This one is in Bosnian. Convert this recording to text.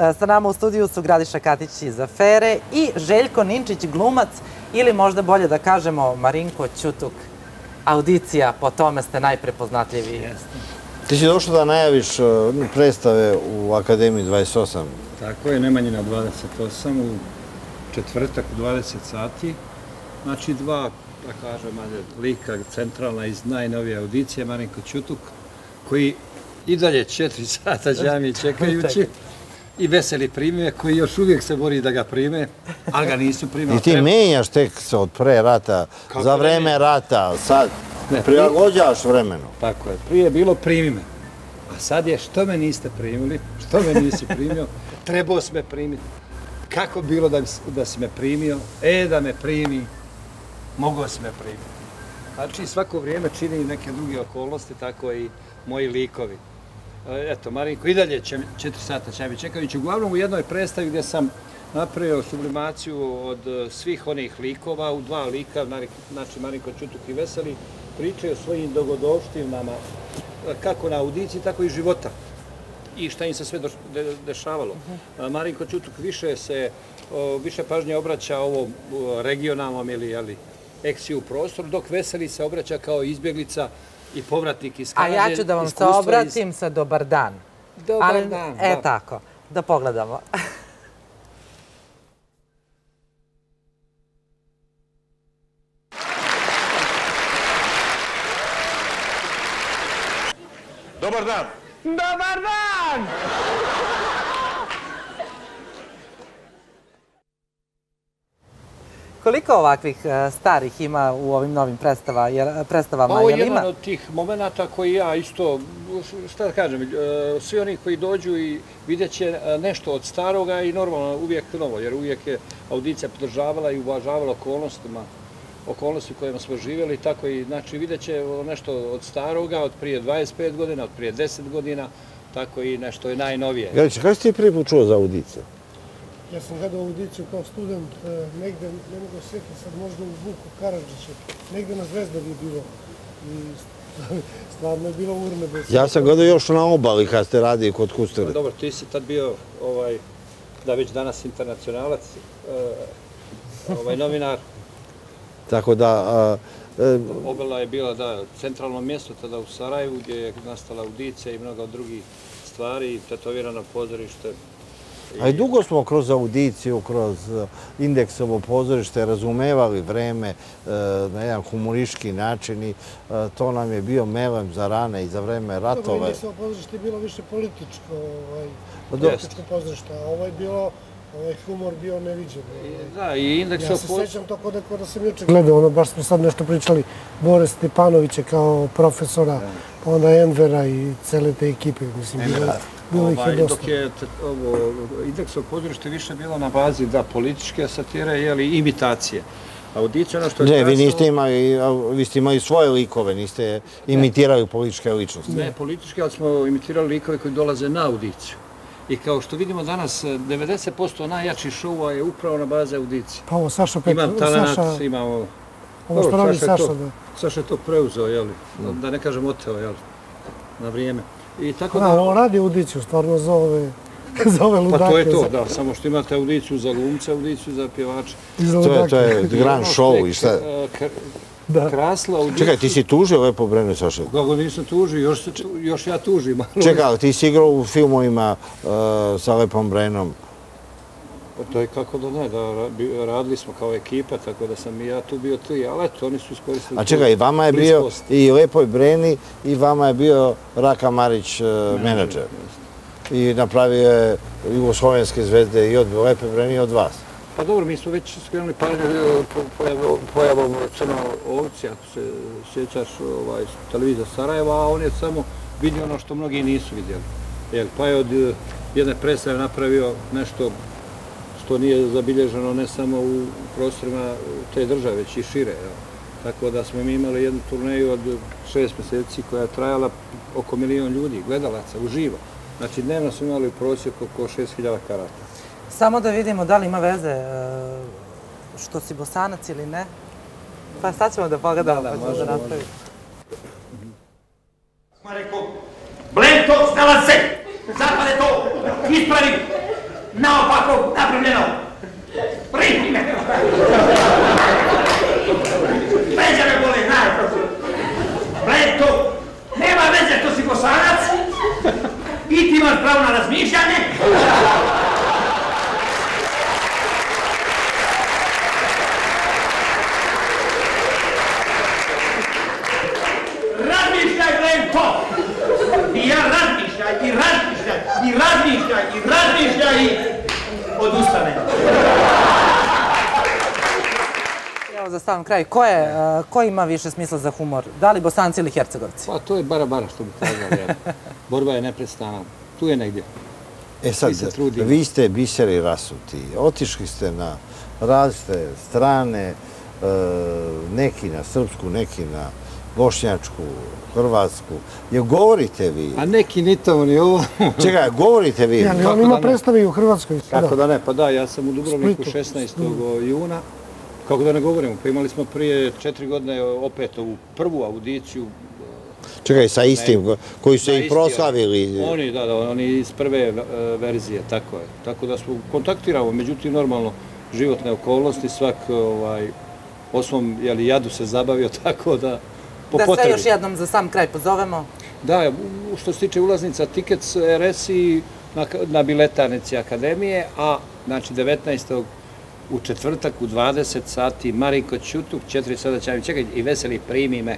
E, sa nama u studiju su Gradiša Katić iz Afere i Željko Ninčić, glumac, ili možda bolje da kažemo Marinko Ćutuk, audicija, po tome ste najprepoznatljiviji. Ti si došao da najaviš e, predstave u Akademiji 28. Tako je, Nemanjina 28 u četvrtak u 20 sati. Znači dva, da kažem, lika centralna iz najnovije audicije, Marinko Ćutuk, koji i dalje četiri sata džami čekajući i veseli primije koji još uvijek se bori da ga prime, ali ga nisu primili. I ti menjaš tekst od pre rata, za vreme rata, sad prilagođaš vremenu. Tako je, prije je bilo primi me. A sad je što me niste primili, što me nisi primio, trebao si me primiti. Kako bilo da, da si me primio? E, da me primi, mogao si me primiti. Znači, svako vrijeme čini neke druge okolnosti, tako i moji likovi. E, eto, Marinko, i dalje će, četiri sata će mi čekajući. Uglavnom u jednoj predstavi gdje sam napravio sublimaciju od e, svih onih likova, u dva lika, znači Marinko Čutuk i Veseli, pričaju o svojim dogodovštinama, e, kako na audiciji, tako i života i šta im se sve dešavalo. Marinko Čutuk više se, više pažnje obraća ovom regionalnom ili, ali, eksiju prostoru, dok Veseli se obraća kao izbjeglica i povratnik iz Kanade. A ja ću da vam se obratim sa dobar dan. Dobar dan, E tako, da pogledamo. Dobar dan! Dobar dan! Koliko ovakvih e, starih ima u ovim novim predstavama? Ovo je jedan od tih momenta koji ja isto, šta da kažem, e, svi oni koji dođu i vidjet će e, nešto od staroga i normalno uvijek novo, jer uvijek je audicija podržavala i uvažavala okolnostima okolnosti u kojima smo živjeli, tako i znači vidjet će nešto od staroga, od prije 25 godina, od prije 10 godina, tako i nešto je najnovije. Gledajte, kada ste ti prvi put čuo za audiciju? Ja sam gledao audiciju kao student e, negde, ne mogu sjetiti sad možda u Vuku Karadžiću, negde na Zvezdavi je bilo. I stvarno je bilo urme. Ja sam gledao još na obali kad ste radili kod Kustere. Pa dobro, ti si tad bio, ovaj, da već danas internacionalac, e, ovaj novinar. Tako da... E, Obela je bila, da, centralno mjesto tada u Sarajevu gdje je nastala audicija i mnoga drugih stvari, tetovirano pozorište, A i dugo smo kroz audiciju, kroz eh, indeksovo pozorište razumevali vreme eh, na jedan humoriški način i eh, to nam je bio melem za rane i za vreme ratove. Dobro, indeksovo pozorište je bilo više političko, ovaj, pa političko pozorište, a ovo je bilo ovaj humor bio neviđen. Da, i indeksovo pozorište... Ja se sećam to kod da sam juče gledao, ono, baš smo sad nešto pričali, Bore Stepanovića kao profesora, pa onda Envera i cele te ekipe, mislim, bilo bilo ih je ovaj, dosta. Dok je ovo, indeksovo pozorište više bilo na bazi da političke satire, jeli, imitacije. Audicija, ono što je Ne, vi niste imali, vi ste imali svoje likove, niste imitirali političke ličnosti. Ne, političke, ali smo imitirali likove koji dolaze na audiciju. I kao što vidimo danas, 90% najjačih šova je upravo na baze audicije. Pa ovo, Saša Petrović. Imam talent, imamo... Ovo što radi Saša, da. Saša je to preuzeo, jeli? Da ne kažem oteo, jeli? Na vrijeme. I tako da... Da, on radi audiciju, stvarno za ove, za ove ludake. Pa to je to, da, samo što imate audiciju za glumce, audiciju za pjevače. To je, to je grand show i šta... Da. Krasla audiciju. Čekaj, ti si tužio Lepo Brenu, Saša? Kako nisam tužio, još, još ja tužim. Čekaj, ti si igrao u filmovima uh, sa Lepom Brenom. To je kako da ne, da radili smo kao ekipa, tako da sam i ja tu bio tri, ali eto, oni su iskoristili... A čekaj, i vama je bio i Lepoj Breni i vama je bio Raka Marić e, menadžer. I napravio je Jugoslovenske zvezde i od Lepe Breni i od vas. Pa dobro, mi smo već skrenuli pažnje e, pojavom Crno ovci, ako se sjećaš ovaj, televizija Sarajeva, a on je samo vidio ono što mnogi nisu vidjeli. Pa je od e, jedne predstave napravio nešto to nije zabilježeno ne samo u prostorima te države, već i šire. Tako da smo mi imali jednu turneju od šest mjeseci koja je trajala oko milijon ljudi, gledalaca, uživo. Znači dnevno smo imali u prosjeku oko 6000 karata. Samo da vidimo da li ima veze e, što si bosanac ili ne. Pa sad ćemo da pogledamo, pa ćemo da nastavimo. Smo rekao, Blenko, znala se! Zapade to! Ispravi! Naopako napravljeno. Primi me! Leđa me boli, znaj. Bleto, nema veze što si bosanac i ti imaš pravo na razmišljanje. Razmišljaj, Bleto! I ja razmišljaj, i razmišljaj, i razmišljaj, i razmišljaj i odustanem. Evo za sam kraj, ko, je, e, ko ima više smisla za humor? Da li bosanci ili hercegovci? Pa to je bara bara što bi kazali. ja. Borba je neprestana. Tu je negdje. E sad, vi ste biseri rasuti. Otišli ste na različite strane, e, neki na srpsku, neki na bošnjačku, hrvatsku. Je govorite vi? A neki ni to, ni ovo. Čekaj, govorite vi? Ja, on ima da ne? predstave i u Hrvatskoj. Kako da ne, pa da, ja sam u Dubrovniku Splitu. 16. juna. Kako da ne govorimo, pa imali smo prije četiri godine opet ovu prvu audiciju. Čekaj, sa istim, ko- koji su Da, i isti, proslavili. Oni, da, da, oni iz prve verzije, tako je. Tako da smo kontaktiramo, međutim, normalno, životne okolnosti, svak ovaj, o svom jeli, jadu se zabavio, tako da po da sve potrebi. još jednom za sam kraj pozovemo. Da, što se tiče ulaznica, Tickets RSI na, na biletarnici Akademije, a znači 19. u četvrtak u 20 sati Marinko Ćutuk, četiri sada će mi čekaj i veseli primi me.